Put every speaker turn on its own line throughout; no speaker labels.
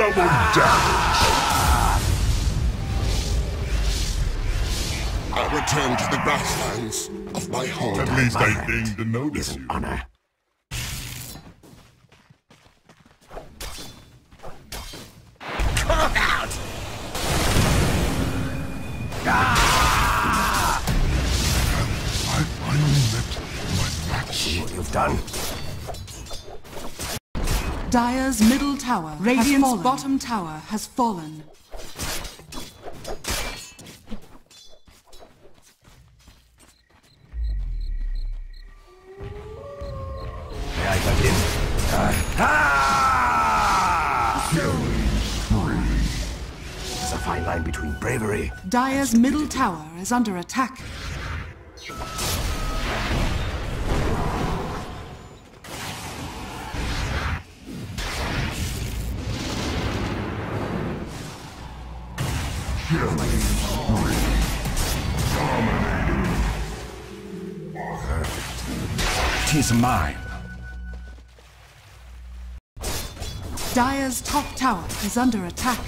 Double damage! I return to the grasslands of my home.
At least I deigned to notice you.
Honor.
Come out! Ah!
I finally met my match.
See what you've done?
Dire's middle tower. Radiant's bottom tower has fallen.
May I begin? Uh, ah! There's a fine line between bravery.
Dire's middle tower is under attack.
Tis mine.
Dire's top tower is under attack.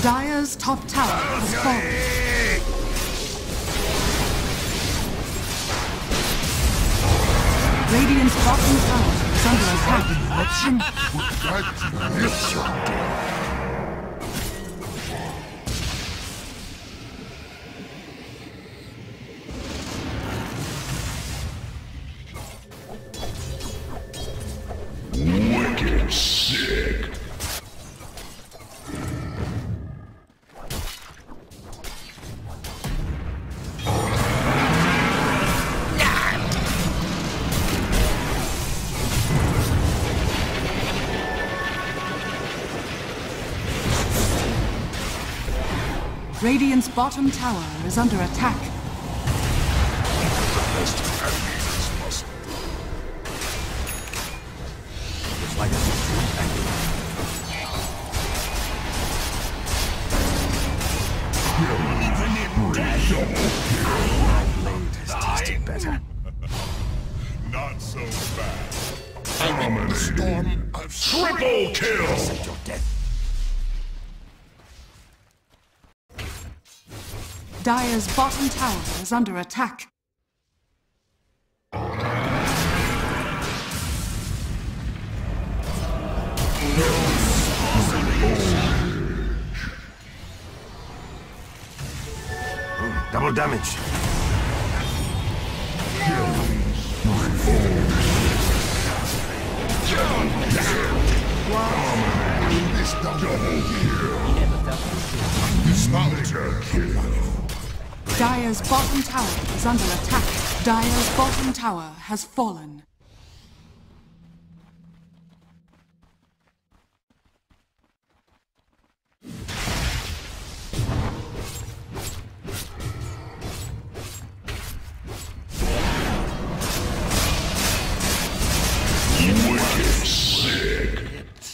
Dire's top tower has fallen. Radiant's bottom tower is under attack. Radiant's bottom tower is under attack.
Best enemies must
It's like a thank you. Blade has tasted better.
not so fast.
I'm in the storm of
Triple kill!
Accept your death.
Dire's bottom tower is under attack.
Double damage.
This double kill. Mega kill.
Dire's bottom tower is under attack. Dire's bottom tower has fallen.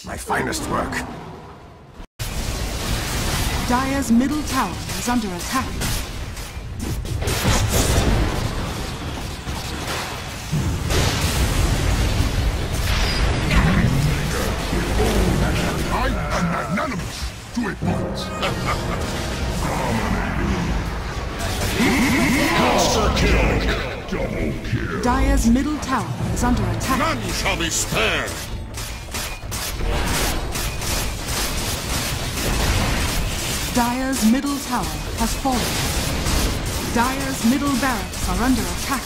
My finest work.
Dire's middle tower is under attack.
I am magnanimous to a point. Monster kill. Double kill.
Dire's middle tower is under attack.
None shall be spared!
Dire's middle tower has fallen. Dire's middle barracks are under attack.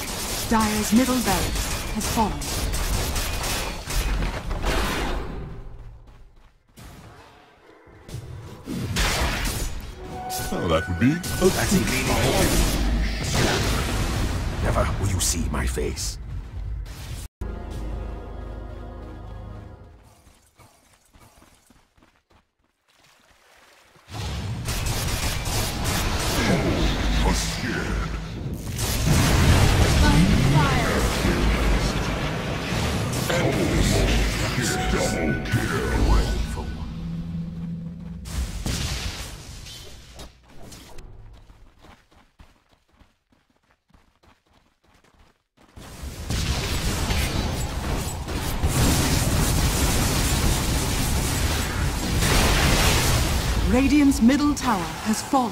Dire's middle barracks has fallen.
Oh, that would be
That's it. Never will you see my face.
Radiant's middle tower has fallen.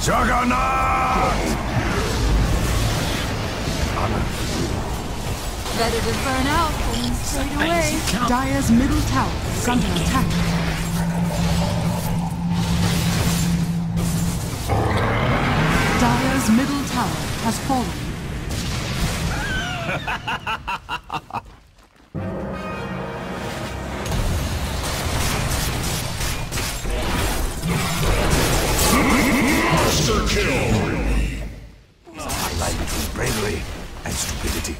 Juggernaut!
Better to burn out than fade away.
Dire's middle tower is under attack. Dire's middle tower has fallen.
Monster kill!
I between bravery and stupidity.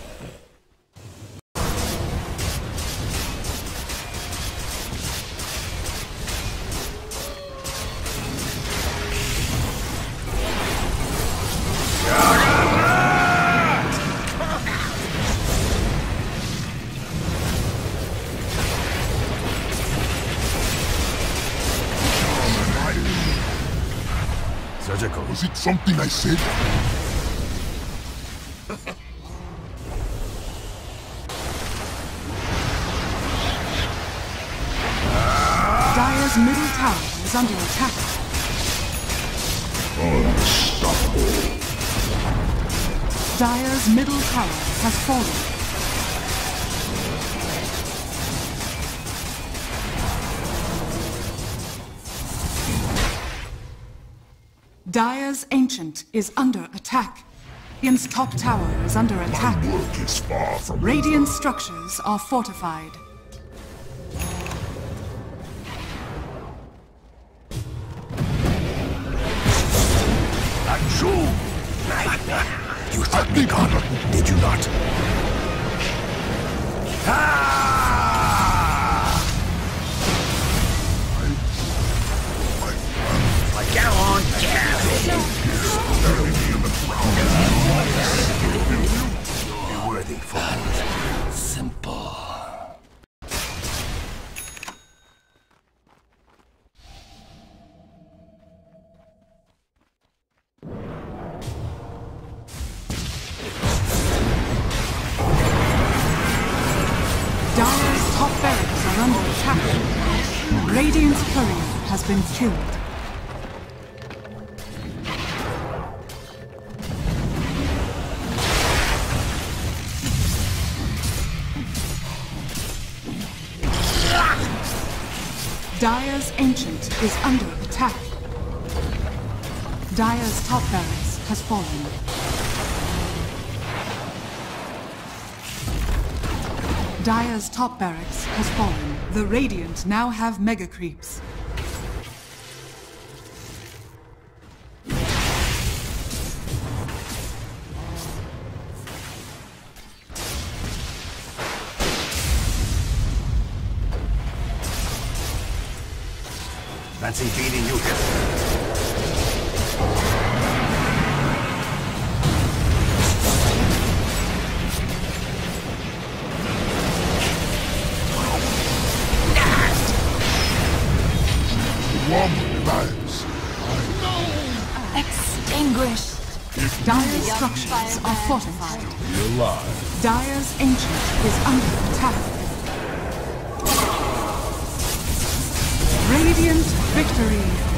Was it something I said?
Dire's middle tower is under attack.
Unstoppable.
Dire's middle tower has fallen. Dire's Ancient is under attack. Radiant's top tower is under attack.
Work is far from
Radiant structures are fortified.
You thought me gone, did you not? Ah!
Under attack. Courier has been killed. Dire's Ancient is under attack. Dire's top barracks has fallen. Dire's top barracks has fallen. The Radiant now have mega creeps.
Fancy beating you here.
One lives.
Extinguished.
Dire's structures are fortified.
Alive.
Dire's Ancient is under attack. Radiant victory.